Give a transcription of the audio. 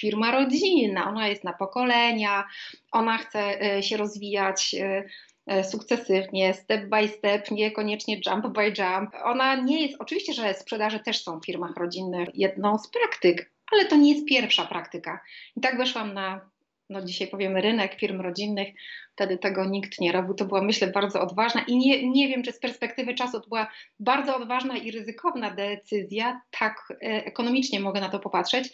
firma rodzinna, ona jest na pokolenia, ona chce e, się rozwijać e, e, sukcesywnie, step by step, niekoniecznie jump by jump. Ona nie jest, oczywiście, że sprzedaże też są w firmach rodzinnych jedną z praktyk, ale to nie jest pierwsza praktyka. I tak weszłam na no dzisiaj powiemy rynek firm rodzinnych, wtedy tego nikt nie robił. To była myślę bardzo odważna i nie, nie wiem, czy z perspektywy czasu to była bardzo odważna i ryzykowna decyzja, tak ekonomicznie mogę na to popatrzeć,